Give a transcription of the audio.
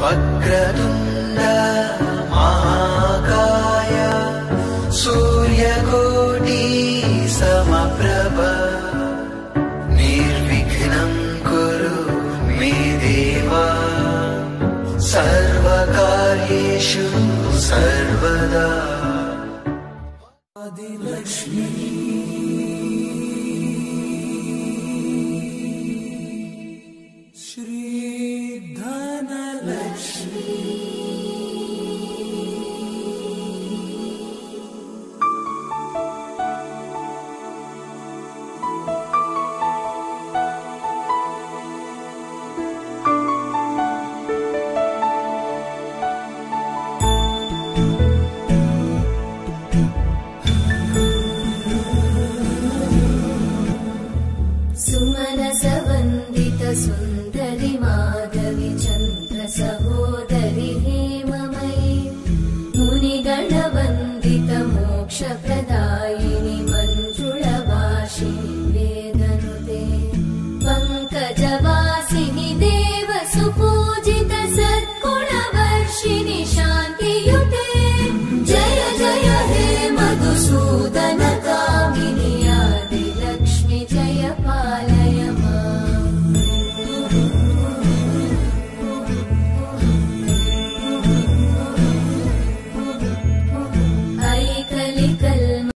वक्रतुण्ड महाकाय सूर्यकोटि समप्रभ निर्विघ्नं कुरु मे देवा। सर्वकार्येषु सर्वदा। आदिलक्ष्मी सुन्दरि माधविचन्द्रसहोदरिमये मुनिगणवन्दित मोक्षप्रदायिनि मञ्जुलवासि वेदनुदे पङ्कजवासिनि देवसुपूजित सद्गुणवर्षिणि शान्तियुते। जय जय हे मधुसूदनकामिनि यादि लक्ष्मि जय